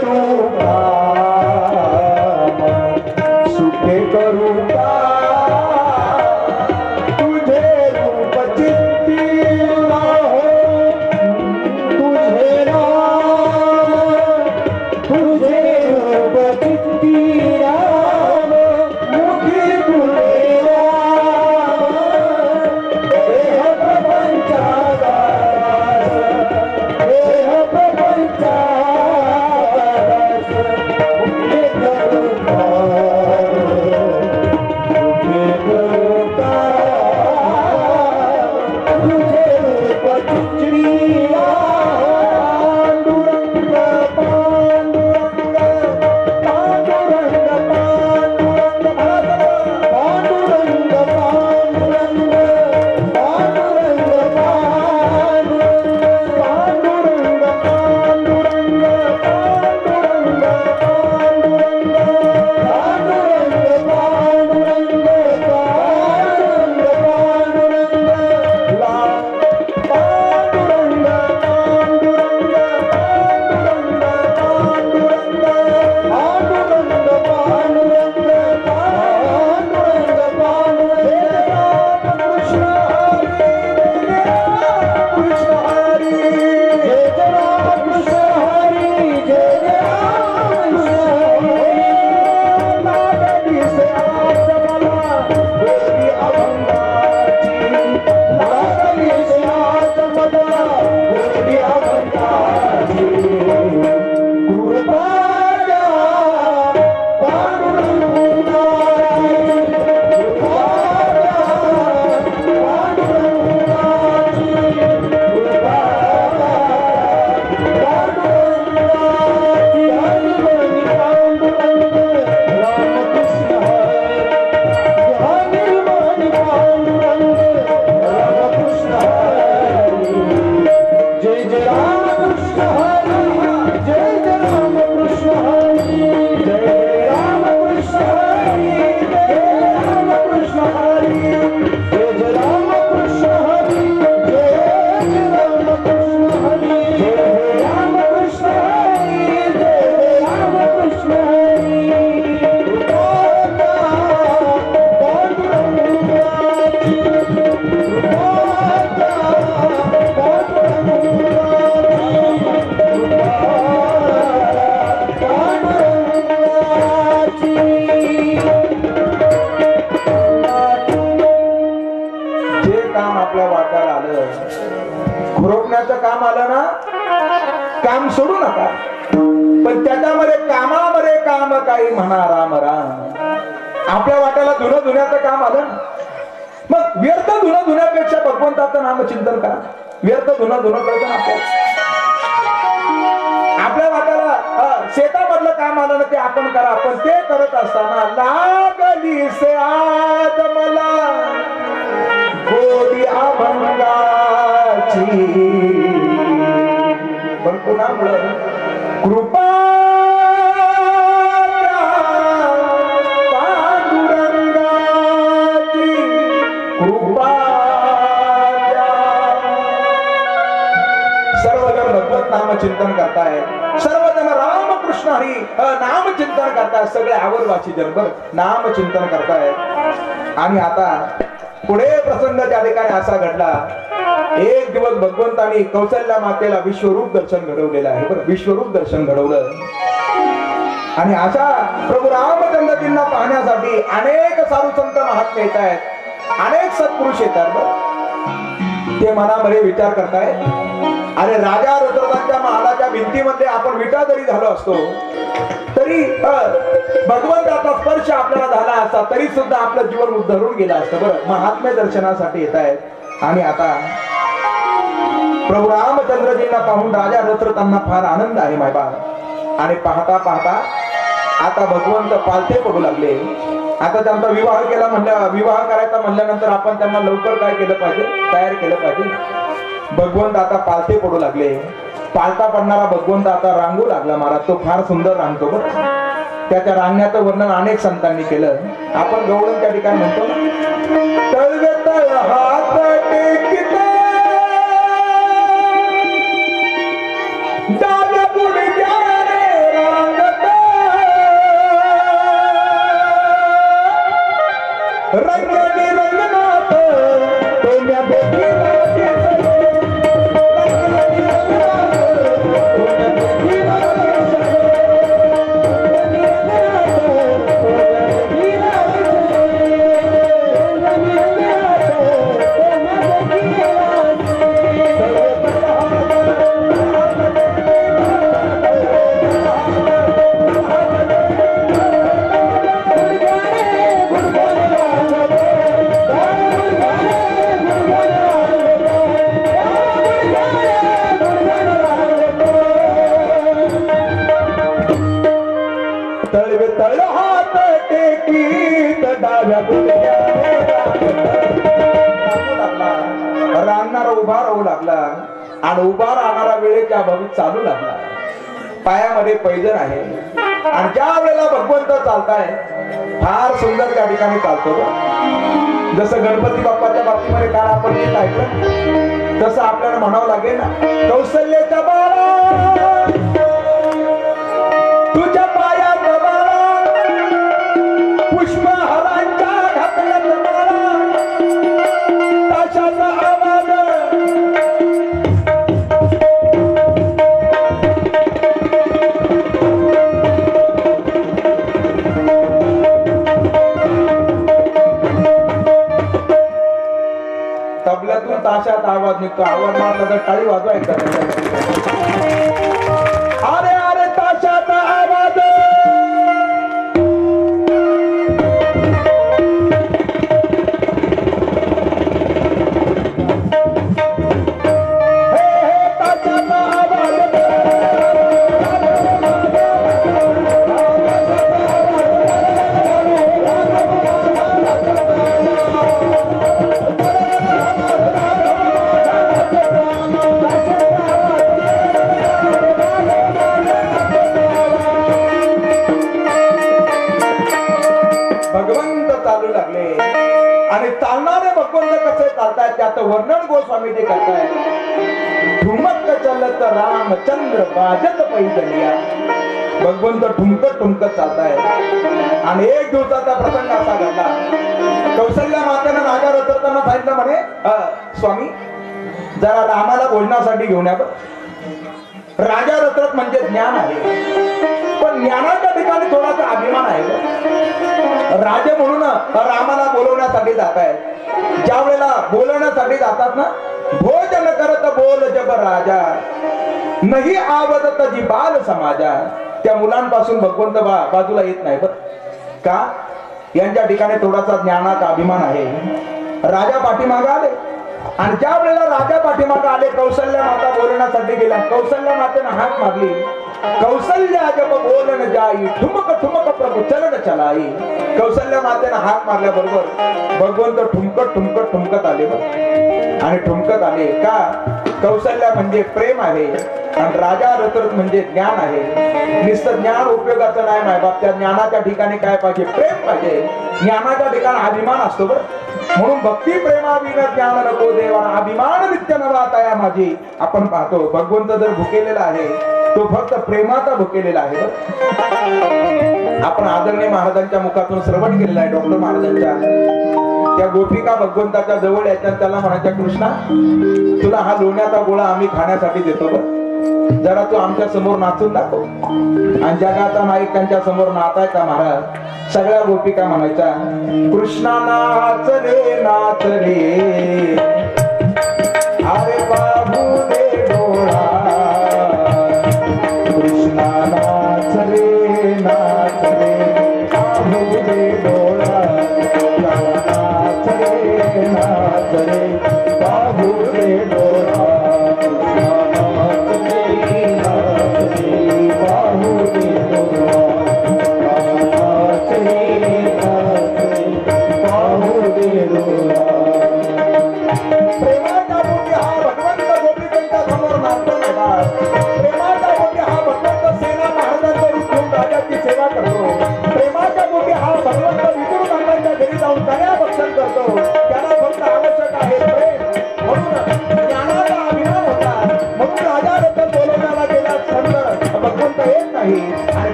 tu काही म्हणा राम राम. आपल्या वाट्याला धुणं धुण्याचं काम आलं मग व्यर्थ धुणं धुण्यापेक्षा भगवंताचं नाम चिंतन करा. व्यर्थ धुणं धुणं करतो ना आपल्याला आपल्या वाट्याला शेतामधलं काम आलं ना ते आपण करा. पण ते करत असताना लागली से आज मला. गोडी अभंगाची. पण पुन्हा कृपा चिंतन करताय. सर्वजण राम कृष्ण हरी नाम चिंतन करताय. सगळे आवडवाची जनभर नाम चिंतन करताय. आणि आता पुढे प्रसंग त्या ठिकाणी असा घडला. एक दिवस भगवंतानी कौशल्या मातेला विश्वरूप दर्शन घडवलेलं आहे. बरं विश्वरूप दर्शन घडवलं. आणि अशा प्रभू रामचंद्रजींना पाहण्यासाठी अनेक साधू संत महात्मे येत आहेत. अनेक सत्पुरुष येतात बरं ते मनामध्ये विचार करतायत. अरे राजा रुद्रदाच्या महालाच्या भिंतीमध्ये आपण विटा जरी झालो असतो तरी भगवंताचा स्पर्श आपल्याला झाला असता तरी सुद्धा आपलं जीवन उद्धरून गेलं असतं. बरं महात्म्य दर्शनासाठी येत आहेत. आणि आता प्रभू रामचंद्रजींना पाहून राजा दशरथांना फार आनंद आहे मायबा आणि पाहता पाहता आता भगवंत पालथे पडू लागले. आता त्यांचा विवाह केला म्हणल्या विवाह करायचा म्हणल्यानंतर आपण त्यांना लवकर काय केलं पाहिजे? तयार केलं पाहिजे? भगवंत आता पालते पडू लागले. पालता पडणारा भगवंत आता रांगू लागला महाराज. तो फार सुंदर रांगतो बरं. त्याच्या रांगण्याचं वर्णन अनेक संतांनी केलं. आपण गवळून त्या ठिकाणी म्हणतो right now. वेळेच्या चालू लागला पायामध्ये पैजण आहे. आणि ज्या वेळेला भगवंत चालताय फार सुंदर त्या ठिकाणी चालतो जसं गणपती बाप्पाच्या बाबतीमध्ये काल आपण ऐकलं तसं आपल्याला म्हणावं लागेल ना कौशल्याच्या बाळा! ताशात आवाज निघतो आवाज मारला तर टाळी वाजवायचा. रामचंद्र पैदलिया भगवंत ठुमकत ठुमकत चालताय आणि एक दिवसाचा प्रसंग असा घडला. कौशल्या मातेनं राजा रचताना सांगितलं म्हणे स्वामी जरा रामाला बोलण्यासाठी घेऊन या राजा रथरथ म्हणजे ज्ञान आहे. पण ज्ञानाच्या ठिकाणी थोडासा अभिमान आहे राजा राजे म्हणून रामाला बोलवण्यासाठी जात आहे ज्या वेळेला बोलवण्यासाठी जातात ना भोजन करत बोल जब राजा. नाही आवडत जी बाल समाजा त्या मुलांपासून भगवंत बा बाजूला येत नाही. बर. का? यांच्या ठिकाणी थोडासा ज्ञानाचा अभिमान आहे. राजा पाठीमागा आले. आणि ज्या वेळेला राजा पाठीमागा आले कौशल्य माता बोलण्यासाठी गेल्या. कौशल्य मातेनं हात मारली. कौशल्य जब बोलन जाई ठुमक ठुमक प्रभू चलन चलाई. कौशल्य मातेनं हात मारल्या बरोबर भगवंत ठुमकत ठुमकत ठुमकत आले. बघ आणि ठुमकत आले. का? कौशल्य म्हणजे प्रेम आहे आणि राजा रथरथ म्हणजे ज्ञान आहे. नुसतं ज्ञान उपयोगाचं नाही मायबाप. त्या ज्ञानाच्या ठिकाणी काय पाहिजे? प्रेम पाहिजे. ज्ञानाच्या ठिकाणी अभिमान असतो बरं. म्हणून भक्ती प्रेमाविन ज्ञान नको देवा. अभिमान नित्य नवाताया माझी. आपण पाहतो भगवंत जर भुकेलेला आहे तो फक्त प्रेमाचा भुकेलेला आहे आपण आदरणीय महाराजांच्या मुखातून श्रवण केलेला आहे डॉक्टर महाराजांच्या. त्या गोपिका भगवंताच्या जवळ येतात त्याला म्हणायच्या कृष्णा तुला हा लोण्याचा गोळा आम्ही खाण्यासाठी देतो बरं. जरा तू आमच्यासमोर नाचून दाखव. आणि जगाचा नाईक त्यांच्यासमोर नाचायचा महाराज सगळ्या गोपिका म्हणायच्या कृष्णा नाच रे नाच रे.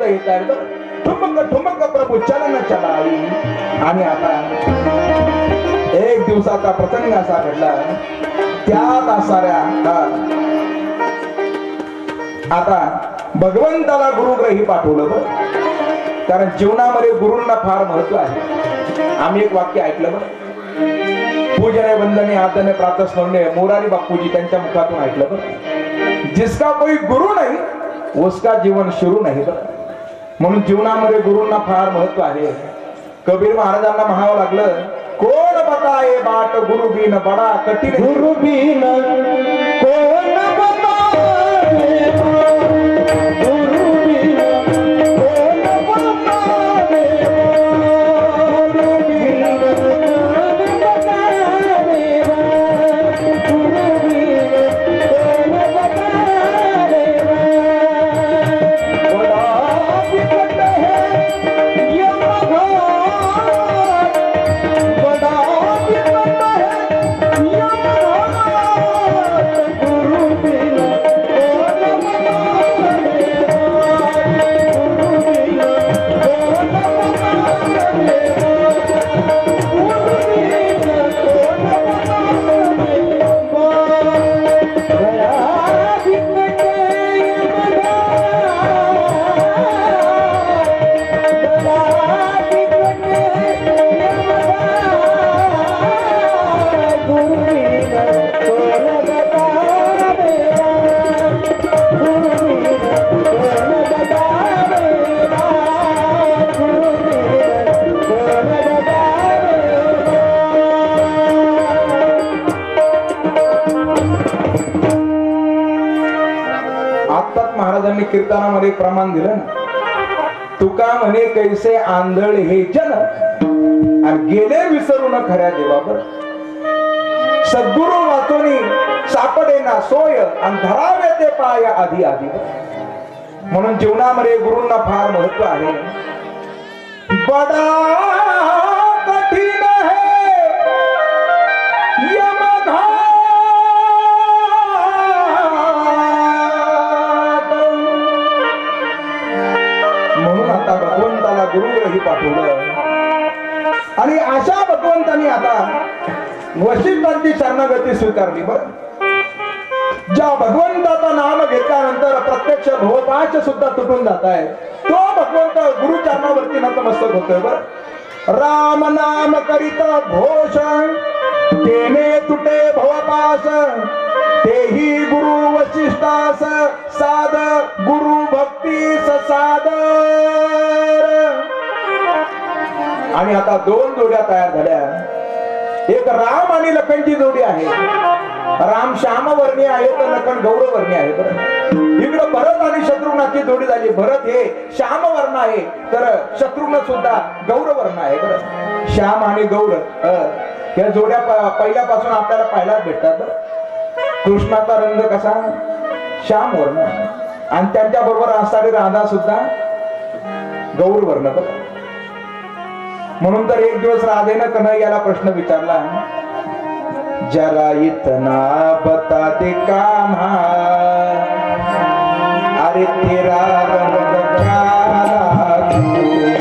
गेल्यानंतर येत आहे. ठुमक ठुमक प्रभू चलन चलाई. आणि आता एक दिवसाचा प्रसंग असा घडला. त्यात असाऱ्या आता भगवंताला गुरुग्रही पाठवलं बरं. कारण जीवनामध्ये गुरुंना फार महत्त्व आहे. आम्ही एक वाक्य ऐकलं बरं. पूजने वंदने आदने प्रातः स्मरणे मोरारी बापूजी त्यांच्या मुखातून ऐकलं बरं. जिसका कोई गुरु नाही उसका जीवन शुरू नाही बरं. म्हणून जीवनामध्ये गुरूंना फार महत्त्व आहे. कबीर महाराजांना म्हणावं लागलं कोण बताये बाट गुरु बिन बडा कठीण? गुरु बिन गुरु बिन कीर्तनामध्ये प्रमाण दिलं ना. तुका म्हणे कैसे आंधळ हे जन आणि गेले न खऱ्या देवावर. सद्गुरु वाचोनी सापडे ना सोय आणि धरावे ते पाय आधी आधी. म्हणून जीवनामध्ये गुरूंना फार महत्त्व आहे. बडा आता वशिष्ठांची शरणागती स्वीकारली बर? ज्या भगवंताचा नाम घेतल्यानंतर प्रत्यक्ष भवपाश सुद्धा तुटून जात आहे तो भगवंत गुरुचरणावरती नतमस्तक होतोय बर? राम नाम करीत घोष तेने तुटे भवपास तेही गुरु वशिष्ठास साध गुरु भक्ती साद आणि आता दोन जोड्या तयार झाल्या. एक राम आणि लखनची जोडी आहे. राम श्यामवर्णी आहे तर लखन गौरवर्णी आहे. बरं. इकडं भरत आणि शत्रुघ्नाची जोडी झाली. भरत हे श्याम वर्ण आहे तर शत्रुघ्न सुद्धा गौरवर्ण आहे. बरं. श्याम आणि गौर अं, या जोड्या पहिल्यापासून आपल्याला पाहायला भेटतात. कृष्णाचा रंग कसा? श्याम वर्ण आणि त्यांच्या बरोबर असणारी राधा सुद्धा गौर वर्ण बरं. म्हणून तर एक दिवस राधेनं कन्हैयाला प्रश्न विचारला जरा इतना बता दे कान्हा अरे तेरा रंग काला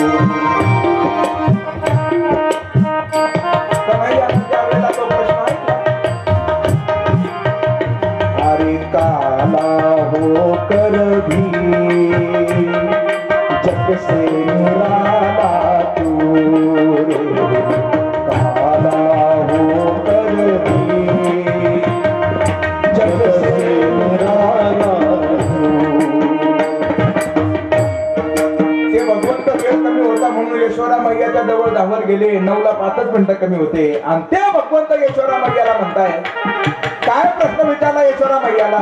नऊला मिनिटं कमी होते. आणि त्या भगवंत यशोरा मैयाला म्हणताय काय प्रश्न विचारला यशोरा मैयाला?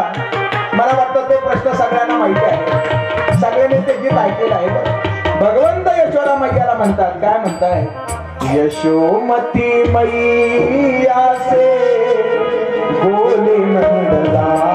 मला वाटतं तो प्रश्न सगळ्यांना माहिती आहे. सगळ्यांनी ते गीत ऐकलेलं आहे. भगवंत यशोरा मैयाला म्हणतात काय म्हणताय? यशोमती मैया से बोले नंदलाला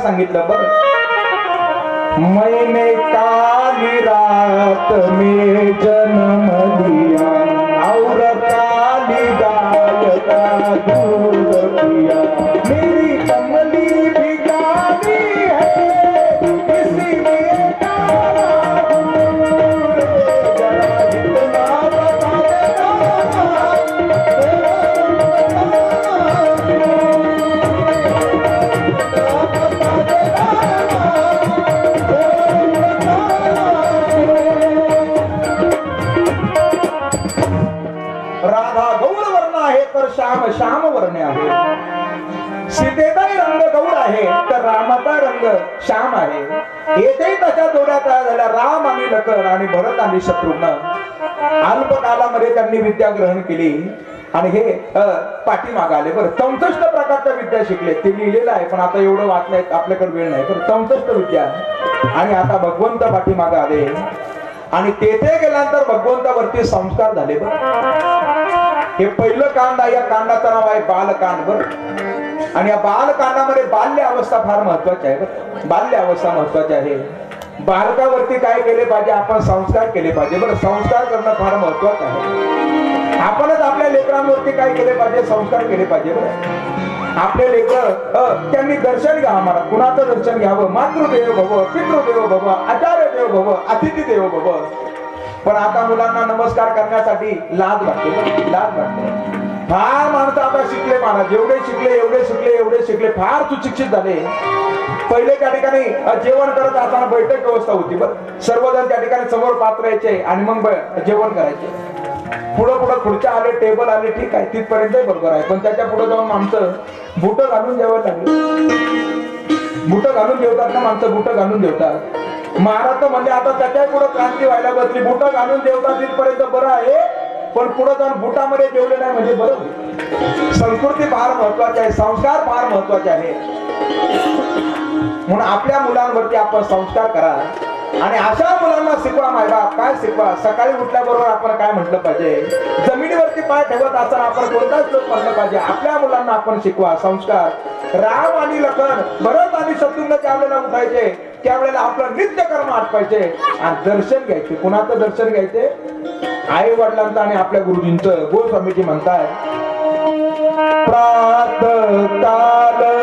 सांगितलं बरं. मैंने काली रात में श्याम आहे. येथे त्याच्या जोड्या तयार झाल्या राम आणि लखन आणि भरत आणि शत्रुघ्न. अल्प कालामध्ये त्यांनी विद्या ग्रहण केली. आणि हे पाठीमाग आले. बरं चौसष्ट प्रकारच्या विद्या शिकले. ते लिहिलेलं आहे पण आता एवढं वाचलंय आपल्याकडे वेळ नाही. बरं चौसष्ट विद्या. आणि आता भगवंत पाठीमाग आले. आणि तेथे गेल्यानंतर भगवंतावरती संस्कार झाले. बरं. हे पहिलं कांड आहे. या कांडाचं नाव आहे बालकांड. बरं. आणि या बालकांडामध्ये बाल्य अवस्था फार महत्वाची आहे बाल्य अवस्था महत्वाची आहे. बालकावरती काय केले पाहिजे? आपण संस्कार केले पाहिजे. बरं संस्कार करणं फार महत्वाचं आहे. आपणच आपल्या लेकरांवरती काय केले पाहिजे? संस्कार केले पाहिजे बरं. आपले लेकर त्यांनी दर्शन घ्या आम्हाला. कुणाचं दर्शन घ्यावं? मातृदेव भव पितृदेव भव आचार्य देव भव अतिथी देव भव. पण आता मुलांना नमस्कार करण्यासाठी लाज वाटते लाज वाटते. फार माणसं आता शिकले महाराज एवढे शिकले एवढे शिकले एवढे शिकले फार सुशिक्षित झाले. पहिले त्या ठिकाणी जेवण करत असताना बैठक व्यवस्था होती. बरं सर्वजण त्या ठिकाणी समोर पात्र यायचे आणि मग जेवण करायचे. पुढं पुढं खुर्च्या आले टेबल आले ठीक आहे तिथपर्यंत बरोबर आहे. पण त्याच्या पुढे जाऊन आमचं बुट घालून जेवायला लागले. बुट घालून जेवतात ना माणसं? बुट घालून जेवतात. महाराज म्हणजे आता त्याच्या पुढे क्रांती व्हायला बसली. बुट घालून जेवतात तिथपर्यंत बरं आहे. पण पुढे जाऊन बुटामध्ये जेवले नाही म्हणजे बरं संस्कृती फार महत्वाची आहे संस्कार फार महत्त्वाचे आहे. म्हणून आपल्या मुलांवरती आपण संस्कार करा. आणि अशा मुलांना शिकवा मायबाप काय शिकवा? सकाळी उठल्याबरोबर आपण काय म्हटलं पाहिजे? जमिनीवरती पाय ठेवत असताना आपण कोणताच लोक म्हटलं पाहिजे? आपल्या मुलांना आपण शिकवा. संस्कार. राम आणि लखन भरत आणि शत्रुघ्न त्यावेळेला उठायचे त्यावेळेला आपलं नित्य कर्म आटपायचे. आणि दर्शन घ्यायचे. कुणाचं दर्शन घ्यायचे? आई वडिलांचं आणि आपल्या गुरुजींचं गोस्वामीजी म्हणताय प्रात काल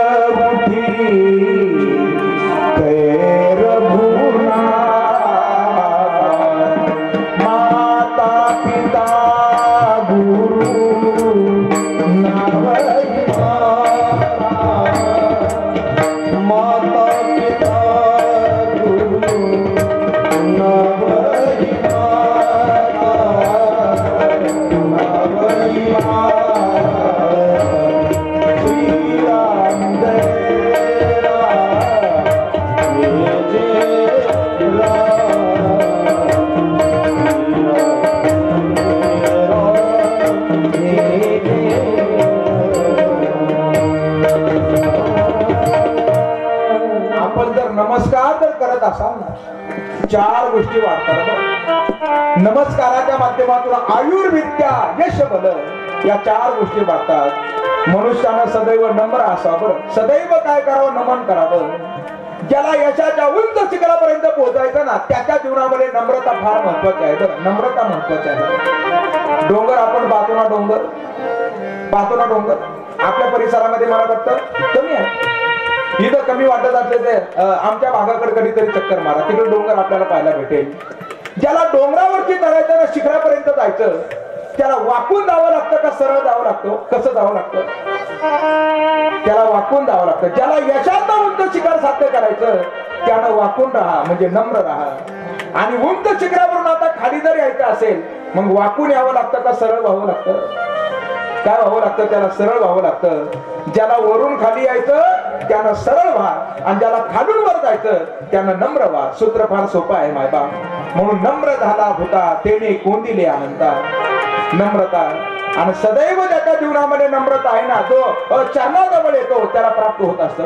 चार गोष्टी वाढतात नमस्काराच्या माध्यमातून आयुर्विद्या यश बल या चार गोष्टी वाढतात. मनुष्यानं सदैव नम्र असावं सदैव काय करावं? नमन करावं. ज्याला यशाच्या उंच शिखरापर्यंत पोहोचायचं ना त्याच्या जीवनामध्ये नम्रता फार महत्वाची आहे बरं. नम्रता महत्वाची आहे. डोंगर आपण पाहतो ना डोंगर? पाहतो ना डोंगर? आपल्या परिसरामध्ये मला वाटतं कमी आहे. इथं कमी वाटत असले ते आमच्या भागाकडे कधीतरी चक्कर मारा. तिकडे डोंगर आपल्याला पाहायला भेटेल. ज्याला डोंगरावरती करायचं ना शिखरापर्यंत जायचं त्याला वाकून जावं लागतं का सरळ जावं लागतं? कसं जावं लागतं? त्याला वाकून जावं लागतं. ज्याला यशांत उंच शिखर साध्य करायचं त्यानं वाकून राहा म्हणजे नम्र राहा. आणि उंच शिखरावरून आता खाली जर यायचं असेल मग वाकून यावं लागतं का सरळ व्हावं लागतं? काय व्हावं लागतं त्याला सरळ व्हावं लागतं. ज्याला वरून खाली यायचं त्यानं सरळ व्हा. आणि ज्याला खालून वर जायचं त्यानं नम्र व्हा. सूत्र फार सोपं आहे मायबा म्हणून नम्र झाला होता तेने कोंदिले आनंदा नम्रता. आणि सदैव ज्याच्या जीवनामध्ये नम्रता आहे ना जो अ, चरणाजवळ येतो त्याला प्राप्त होत असतं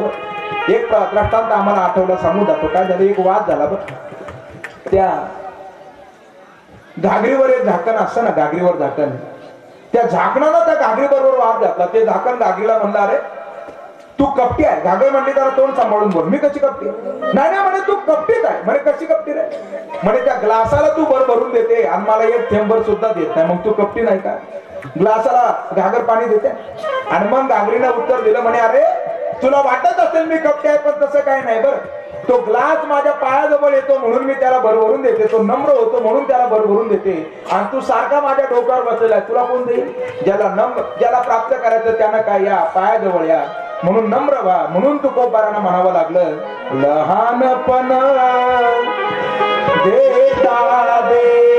एक दृष्टांत आम्हाला आठवलं सांगू जातो काय झालं? एक वाद झाला बरं. त्या घागरीवर एक झाकण असतं ना घागरीवर झाकण. त्या झाकणानं त्या घागरी बरोबर वाद घातला. ते झाकण घागरीला म्हणलं अरे तू कपटी आहे. घागर म्हणली त्याला तोंड सांभाळून बोल. मी कशी कपटी नाही नाही म्हणे तू कपटीच आहे. म्हणे कशी कपटी रे? म्हणे त्या ग्लासाला तू भर भरून देते. आणि मला एक थेंबर सुद्धा देत नाही. मग तू कपटी नाही का? ग्लासाला घागर पाणी देते. आणि मग घागरीनं उत्तर दिलं. म्हणे अरे तुला वाटत असेल मी कपटे आहे पण तसं काय नाही बरं. तो ग्लास माझ्या पायाजवळ येतो म्हणून मी त्याला भरभरून देते. तो नम्र होतो म्हणून त्याला भरभरून देते. आणि तू सारखा माझ्या डोक्यावर बसलेला तुला कोण देईल? ज्याला नम्र ज्याला प्राप्त करायचं त्यानं काय या पायाजवळ या. म्हणून नम्र व्हा. म्हणून तू कोपारानं म्हणावं लागलं. लहानपण देता दे.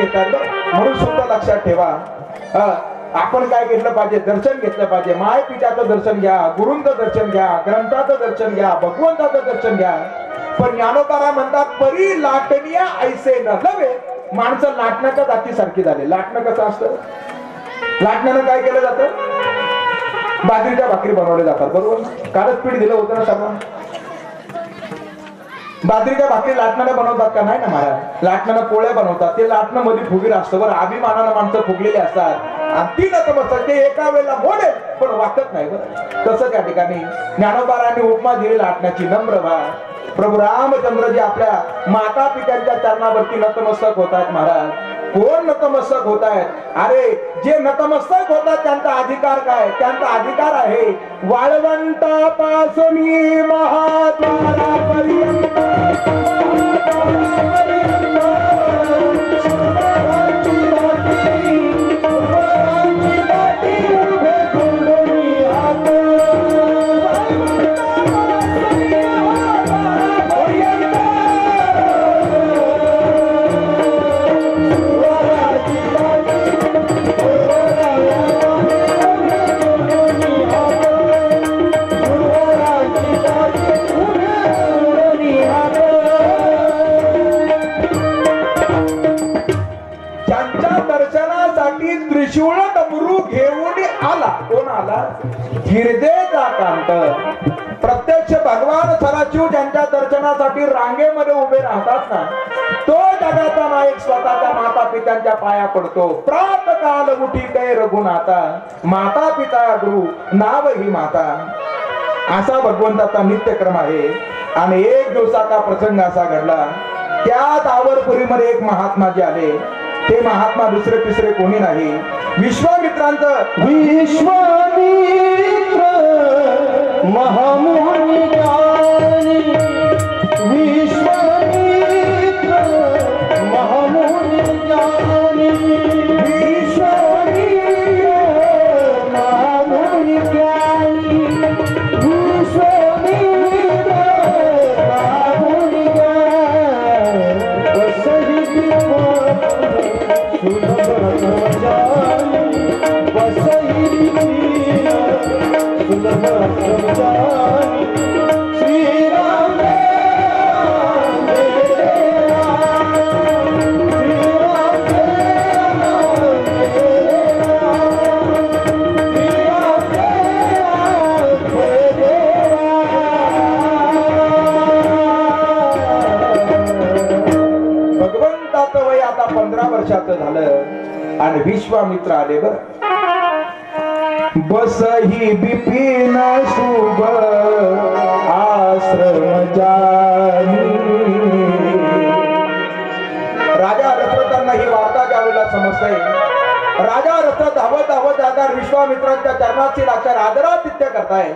श्रेष्ठांचं दर्शन घेतात म्हणून सुद्धा लक्षात ठेवा. आपण काय घेतलं पाहिजे? दर्शन घेतलं पाहिजे. मायपीठाचं दर्शन घ्या गुरूंचं दर्शन घ्या ग्रंथाचं दर्शन घ्या भगवंताचं दर्शन घ्या. पण ज्ञानोबारा म्हणतात परी लाटनिया ऐसे नव्हे माणसं लाटण्याच्या जातीसारखी झाले. लाटणं कसं असतं? लाटण्यानं काय केलं जातं? बाजरीच्या भाकरी बनवल्या जातात. बरोबर? कालच पीठ दिलं होतं ना सर्वांना? बाजरीच्या भाकरी लाटणाने बनवतात का? नाही ना महाराज. लाटणानं पोळ्या बनवतात. ते लाटणं मध्ये फुगीर असतं बरं अभिमानानं माणसं फुगलेली असतात. आणि ती नतमस्तक ते एका वेळेला मोडे पण वाकत नाही बरं. तसं त्या ठिकाणी ज्ञानोबारांनी उपमा दिली लाटण्याची नम्र भा प्रभू रामचंद्रजी आपल्या माता पित्यांच्या चरणावरती नतमस्तक होतात महाराज. कोण नतमस्तक होत आहेत अरे जे नतमस्तक होतात त्यांचा अधिकार काय? त्यांचा अधिकार आहे वाळवंटापासून महाद्वारापर्यंत रांगेमध्ये उभे राहतात ना तो जगाचा नायक स्वतःच्या माता पित्यांच्या पाया पडतो. प्रात काल उठी कै रघुनाथा माता पिता गुरु नाव ही माता. असा भगवंताचा नित्यक्रम आहे. आणि एक दिवसाचा प्रसंग असा घडला. त्यात आवरपुरीमध्ये एक महात्मा जे आले. ते महात्मा दुसरे तिसरे कोणी नाही. विश्वामित्रांचं विश्वामित्र महामु विश्वामित्र आले बर. बस ही बिपिन शुभ आश्रम राजा रथरथांना ही वार्ता त्यावेळेला समजते राजा रथ धावत धावत आता विश्वामित्रांच्या चरणाची लागतात आदरातिथ्य करताय.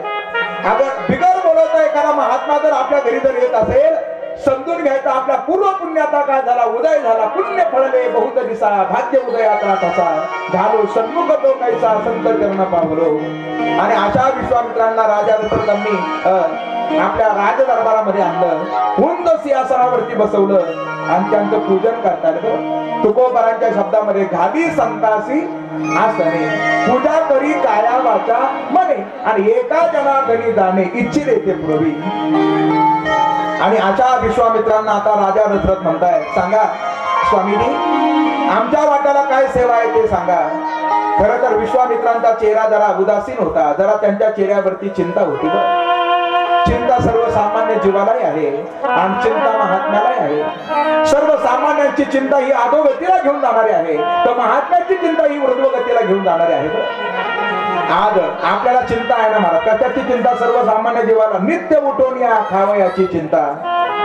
अगर बिगर बोलवता एखादा महात्मा जर आपल्या घरी जर येत असेल समजून घ्यायचा आपल्या पूर्व पुण्याचा काय झाला उदय झाला पुण्य फळले बहुत दिसा भाग्य उदयाचा तसा. झालो सन्मुख तो कैसा संत कर्ण पावलो. आणि अशा विश्वामित्रांना राजा दशरथांनी आपल्या राजदरबारामध्ये आणलं उंच सिंहासनावरती बसवलं आणि त्यांचं पूजन करतात बरं. तुकोबारांच्या शब्दामध्ये घावी संतासी आसने पूजा करी काया वाचा मने आणि एका जना घरी जाणे इच्छित येते पूर्वी आणि अशा विश्वामित्रांना आता राजा दशरथ म्हणताय सांगा स्वामीनी आमच्या वाट्याला काय सेवा आहे ते सांगा खर तर विश्वामित्रांचा चेहरा जरा उदासीन होता जरा त्यांच्या चेहऱ्यावरती चिंता होती बरं. चिंता सर्वसामान्य जीवालाही आहे. आणि चिंता महात्म्यालाही आहे. सर्वसामान्यांची चिंता ही अधोगतीला घेऊन जाणारी आहे. तर महात्म्याची चिंता ही वृद्धगतीला घेऊन जाणारी आहे आज आपल्याला चिंता आहे ना महाराज? त्याची चिंता सर्वसामान्य जीवाला नित्य उठून या खावं याची चिंता.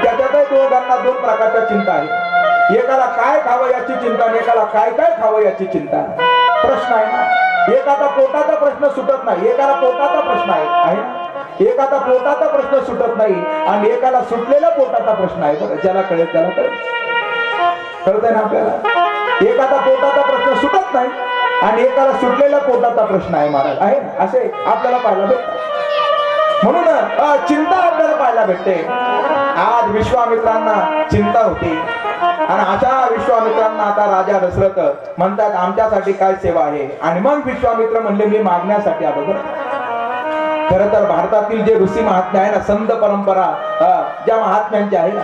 त्याच्यातही दोघांना दोन प्रकारच्या चिंता आहे एकाला काय खावं याची चिंता आणि एकाला काय काय खावं याची चिंता? प्रश्न आहे ना? एकाचा पोटाचा प्रश्न सुटत नाही. एकाला पोटाचा प्रश्न आहे. आहे ना? एकाचा पोटाचा प्रश्न सुटत नाही आणि एकाला सुटलेला पोटाचा प्रश्न आहे. बरं ज्याला कळेल त्याला कळेल. कळतंय ना आपल्याला? एकाचा पोटाचा प्रश्न सुटत नाही आणि एकाला सुटलेला पोटाचा प्रश्न आहे महाराज. आहे असे आपल्याला पाहायला भेटत. म्हणून चिंता आपल्याला पाहायला भेटते. आज विश्वामित्रांना चिंता होती. आणि अशा विश्वामित्रांना आता राजा दशरथ म्हणतात आमच्यासाठी काय सेवा आहे? आणि मग विश्वामित्र म्हणले मी मागण्यासाठी आलो. बरं. खर तर भारतातील जे ऋषी महात्मे आहे ना संत परंपरा ज्या महात्म्यांच्या आहे ना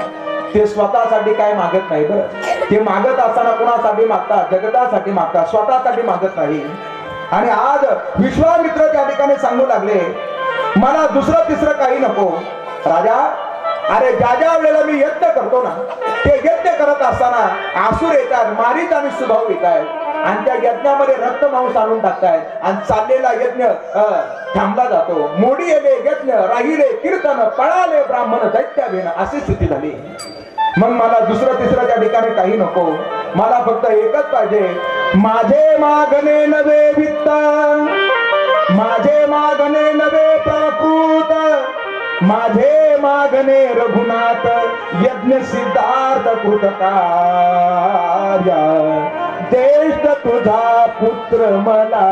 ते स्वतःसाठी काय मागत नाही बरं. ते मागत असताना कुणासाठी मागतात? जगतासाठी मागतात. स्वतःसाठी मागत नाही. आणि आज विश्वामित्र त्या ठिकाणी सांगू लागले मला दुसरं तिसरं काही नको. राजा अरे ज्या ज्या वेळेला मी यत्न करतो ना ते यत्न करत असताना आसूर येतात मारित आणि सुभाव येत आहेत आणि त्या यज्ञामध्ये रक्त मांस आणून टाकतायत. आणि चाललेला यज्ञ थांबला जातो. मोडी येले यज्ञ राहिले कीर्तन पळाले ब्राह्मण दैत्यावेन अशी स्थिती झाली. मग मला दुसरं तिसरं त्या ठिकाणी काही नको. मला फक्त एकच पाहिजे. माझे मागणे नवे वित्त. माझे मागणे नवे प्राकृत. माझे मागणे रघुनाथ. यज्ञ सिद्धार्थ कृत कार्य ज्येष्ठ तुझा पुत्र मला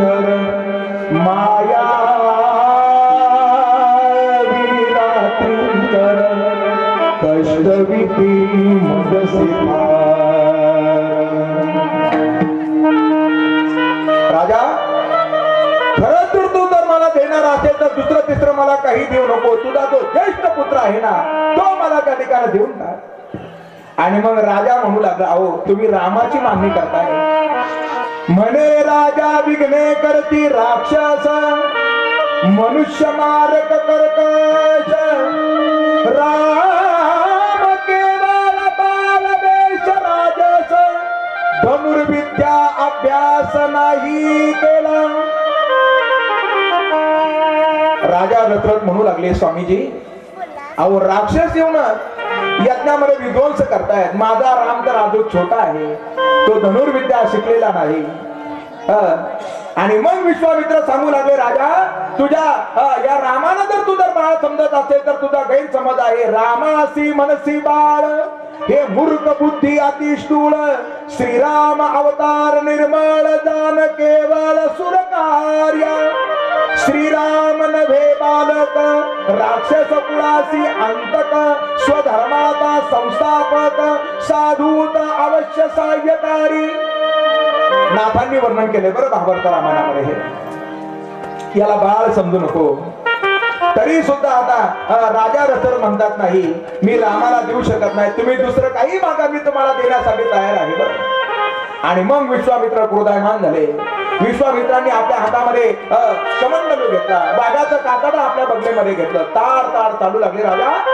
वीरात्रिंचर माया वीरात्रिंचर कष्टविती राजा खरं तर तू जर मला देणार असेल तर दुसरं तिसरं मला काही देऊ नको. तुझा जो ज्येष्ठ पुत्र आहे ना तो मला त्या ठिकाणी देऊन टाक. आणि मग राजा म्हणू लागला अहो तुम्ही रामाची मागणी करताय. म्हणे विघ्ने करती राक्षस. मनुष्य मारक कर्कश राम केवळ बालवेश राजस. धनुर्विद्या अभ्यास नाही केला. राजा दशरथ म्हणू लागले स्वामीजी अहो राक्षस येऊन यज्ञामध्ये विध्वंस करतायत. माझा राम तर अजून छोटा आहे. तो धनुर्विद्या शिकलेला नाही. आणि मग विश्वामित्र सांगू लागले राजा तुझ्या या रामानं जर तू जर बाळ समजत असेल तर तुझा गैरसमज आहे. रामासी मनसी बाळ हे मूर्ख बुद्धी अतिशूळ श्रीराम अवतार निर्मळ दान केवळ सुरकार्य. श्रीराम नभे बालक राक्षस कुळासी अंतक स्वधर्माचा संस्थापक साधूत अवश्य सहाय्यकारी नाथांनी वर्णन केले बरं भागवत रामायणामध्ये हे. याला बाळ समजू नको. तरी सुद्धा आता राजा रथर म्हणतात नाही मी रामाला देऊ शकत नाही तुम्ही दुसरं काही मागा मी तुम्हाला देण्यासाठी तयार आहे बरं. आणि मग विश्वामित्र क्रोधायमान झाले. विश्वामित्रांनी आपल्या हातामध्ये अं, घेतला. बागाचं कातडं आपल्या बगलेमध्ये घेतलं. तार तार चालू लागले राजा.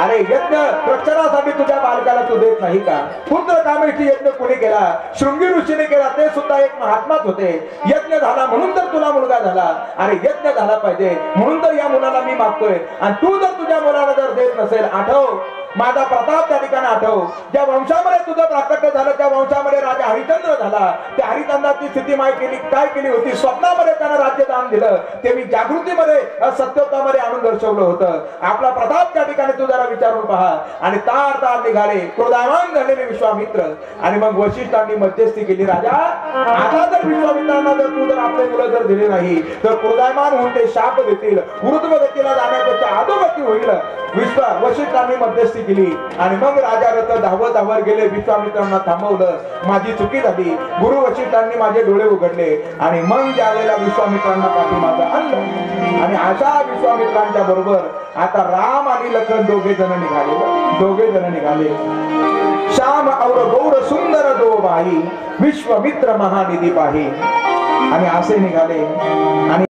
अरे यज्ञ रक्षणासाठी तुझ्या बालकाला तू देत नाही का? पुत्र कामेची यज्ञ कोणी केला? शृंगी ऋषीने केला ते सुद्धा एक महात्माच होते. यज्ञ झाला म्हणून तर तुला मुलगा झाला. अरे यज्ञ झाला पाहिजे. म्हणून तर या मुलाला मी मागतोय. आणि तू जर तुझ्या मुलाला जर देत नसेल आठव. माझा प्रताप त्या ठिकाणी आठव. ज्या वंशामध्ये तुझं प्राकट्य झालं त्या वंशामध्ये राजा हरिचंद्र झाला. त्या हरिचंद्राची स्थिती माय केली काय केली होती? स्वप्नामध्ये त्यानं राज्य दान दिलं. ते मी जागृतीमध्ये अ, सत्यत्वामध्ये आणून दर्शवलं होतं. आपला प्रताप त्या ठिकाणी तू जरा विचारून पहा. आणि तार तार निघाले. क्रोधावान झालेले विश्वामित्र. आणि मग वशिष्ठांनी मध्यस्थी केली. राजा आता जर विश्वामित्रांना जर तू जर आपले मुलं जर दिले नाही तर क्रोधायमान होऊन ते शाप देतील. वृद्ध गतीला जाण्यापेक्षा अधोगती होईल. विश्वा वशिष्ठांनी मध्यस्थी केली. आणि मग राजा रथ धावत धावत गेले. विश्वामित्रांना थांबवलं. माझी चुकी झाली. गुरु वशिष्ठांनी माझे डोळे उघडले. आणि मग ज्यावेळेला विश्वामित्रांना पाठीमागं आणलं. आणि अशा विश्वामित्रांच्या बरोबर आता राम आणि लखन दोघे जण निघाले. दोघे जण निघाले. श्याम और गौर सुंदर दो बाई विश्वमित्र महानिधी पाही. आणि असे निघाले. आणि